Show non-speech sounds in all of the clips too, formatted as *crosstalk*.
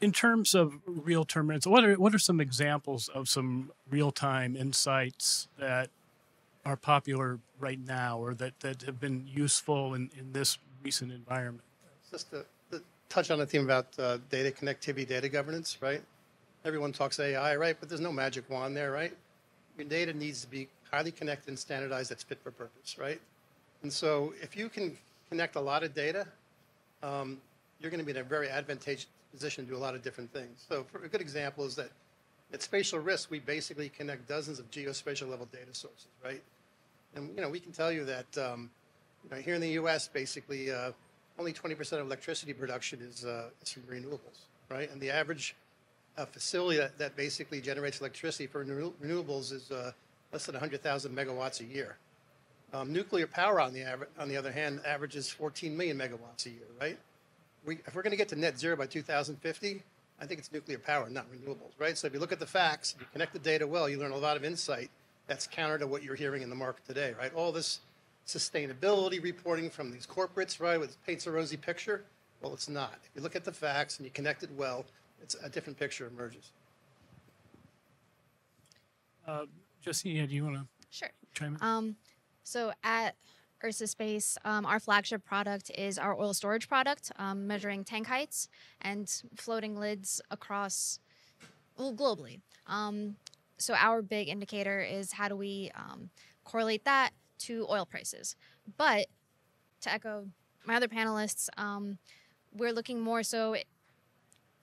in terms of real term what are what are some examples of some real time insights that are popular right now or that, that have been useful in, in this recent environment? Just to, to touch on the theme about uh, data connectivity, data governance, right? Everyone talks AI, right? But there's no magic wand there, right? Your data needs to be highly connected and standardized that's fit for purpose, right? And so if you can connect a lot of data, um, you're going to be in a very advantageous position to do a lot of different things. So for a good example is that at Spatial Risk, we basically connect dozens of geospatial level data sources, right? And, you know, we can tell you that, um, you know, here in the U.S., basically, uh, only 20% of electricity production is, uh, is from renewables, right? And the average uh, facility that, that basically generates electricity for renewables is uh, less than 100,000 megawatts a year. Um, nuclear power, on the, on the other hand, averages 14 million megawatts a year, right? We, if we're going to get to net zero by 2050, I think it's nuclear power, not renewables, right? So if you look at the facts, if you connect the data well, you learn a lot of insight that's counter to what you're hearing in the market today, right? All this sustainability reporting from these corporates, right, which paints a rosy picture. Well, it's not. If you look at the facts and you connect it well, it's a different picture emerges. Uh, Jesse, do you want to sure. chime in? Um, so at Ursa Space, um, our flagship product is our oil storage product, um, measuring tank heights and floating lids across, well, globally. Um, so our big indicator is how do we um, correlate that to oil prices. But to echo my other panelists, um, we're looking more so.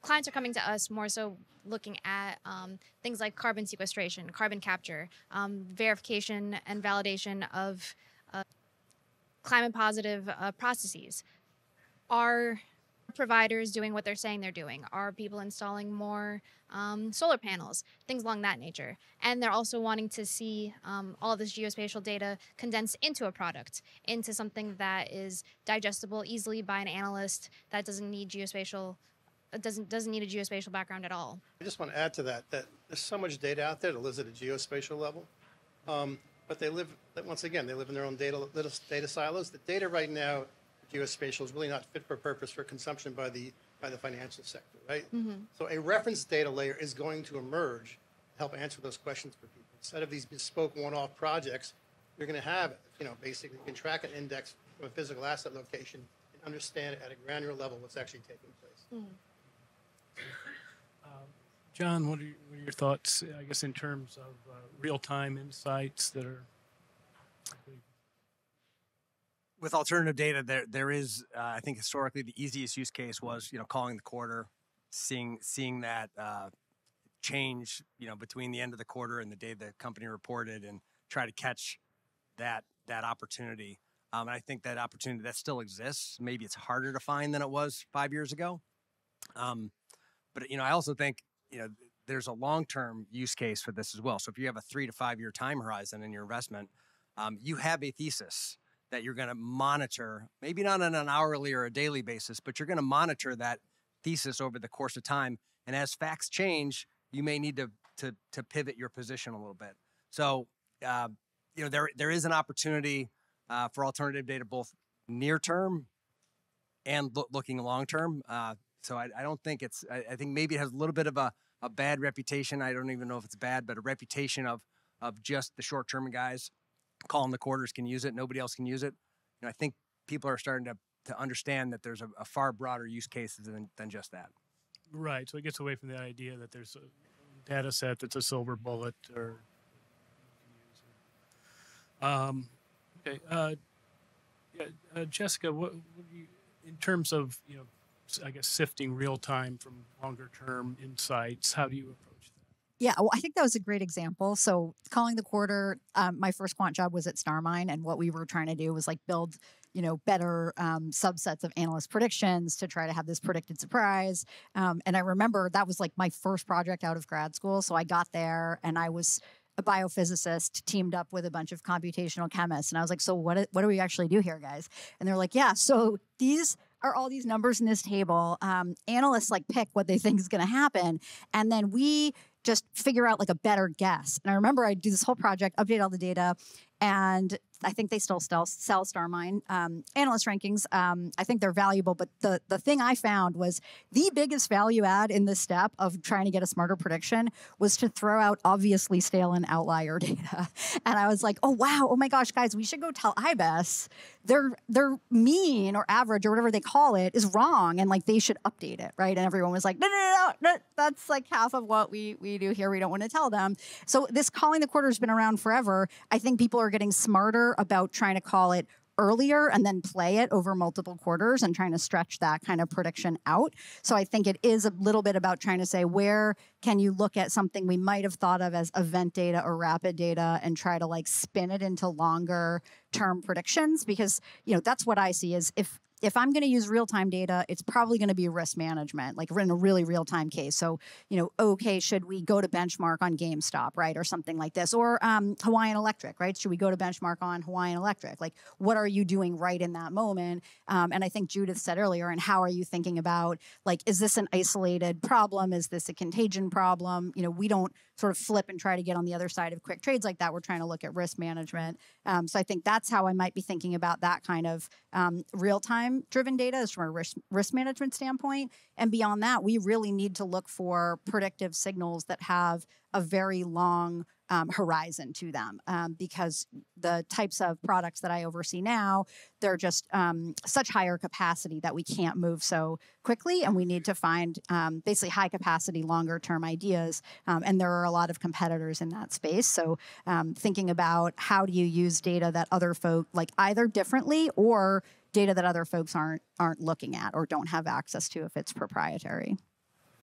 clients are coming to us more so looking at um, things like carbon sequestration, carbon capture, um, verification and validation of climate positive uh, processes. Are providers doing what they're saying they're doing? Are people installing more um, solar panels, things along that nature? And they're also wanting to see um, all this geospatial data condensed into a product, into something that is digestible easily by an analyst that doesn't need geospatial. Uh, doesn't doesn't need a geospatial background at all. I just want to add to that that there's so much data out there that lives at a geospatial level, um, but they live once again they live in their own data little data silos. The data right now geospatial is really not fit for purpose for consumption by the by the financial sector, right? Mm-hmm. So a reference data layer is going to emerge to help answer those questions for people. Instead of these bespoke one-off projects, you're going to have, you know, basically you can track an index from a physical asset location and understand at a granular level what's actually taking place. Mm-hmm. Um, John, what are, your, what are, your, thoughts, I guess, in terms of uh, real-time insights that are with alternative data, there there is, uh, I think, historically the easiest use case was you know calling the quarter, seeing seeing that uh, change you know between the end of the quarter and the day the company reported, and try to catch that that opportunity. Um, and I think that opportunity that still exists. Maybe it's harder to find than it was five years ago. Um, but you know, I also think you know there's a long term use case for this as well. So if you have a three to five year time horizon in your investment, um, you have a thesis that you're going to monitor, maybe not on an hourly or a daily basis, but you're going to monitor that thesis over the course of time. And as facts change, you may need to to, to pivot your position a little bit. So, uh, you know, there there is an opportunity uh, for alternative data, both near term and lo- looking long term. Uh, so I, I, don't think it's. I, I, think maybe it has a little bit of a, a bad reputation. I don't even know if it's bad, but a reputation of of just the short term guys calling the quarters can use it. Nobody else can use it. You know, I think people are starting to to understand that there's a, a far broader use cases than, than just that. Right. So it gets away from the idea that there's a data set that's a silver bullet or. Um, okay. Uh, yeah, uh, Jessica, what, what you, in terms of you know, I guess sifting real time from longer term insights, how do you approach? That? Yeah, well, I think that was a great example. So, calling the quarter, um, my first quant job was at StarMine, and what we were trying to do was like build, you know, better um, subsets of analyst predictions to try to have this predicted surprise. Um, and I remember that was like my first project out of grad school. So I got there, and I was a biophysicist teamed up with a bunch of computational chemists, and I was like, "So what? What do we actually do here, guys?" And they're like, "Yeah, so these." Are all these numbers in this table um, analysts like pick what they think is going to happen and then we just figure out like a better guess. And I remember I'd do this whole project, update all the data, and I think they still sell, sell StarMine um, analyst rankings. Um, I think they're valuable, but the the thing I found was the biggest value add in this step of trying to get a smarter prediction was to throw out obviously stale and outlier *laughs* data. And I was like, oh wow, oh my gosh, guys, we should go tell IBES their their mean or average or whatever they call it is wrong, and like they should update it, right? And everyone was like, no, no, no, no, no that's like half of what we we do here. We don't want to tell them. So this calling the quarter has been around forever. I think people are getting smarter about trying to call it earlier and then play it over multiple quarters and trying to stretch that kind of prediction out. So I think it is a little bit about trying to say where can you look at something we might have thought of as event data or rapid data and try to like spin it into longer term predictions because you know that's what I see is if if I'm going to use real time data, it's probably going to be risk management, like in a really real time case. So, you know, okay, should we go to benchmark on GameStop, right, or something like this, or um, Hawaiian Electric, right? Should we go to benchmark on Hawaiian Electric? Like, what are you doing right in that moment? Um, and I think Judith said earlier, and how are you thinking about like, is this an isolated problem? Is this a contagion problem? You know, we don't sort of flip and try to get on the other side of quick trades like that. We're trying to look at risk management. Um, so I think that's how I might be thinking about that kind of um, real time driven data is from a risk, risk management standpoint. And beyond that, we really need to look for predictive signals that have a very long um, horizon to them um, because the types of products that I oversee now, they're just um, such higher capacity that we can't move so quickly, and we need to find um, basically high capacity, longer term ideas. Um, and there are a lot of competitors in that space. So um, thinking about how do you use data that other folk like either differently or data that other folks aren't aren't looking at or don't have access to if it's proprietary.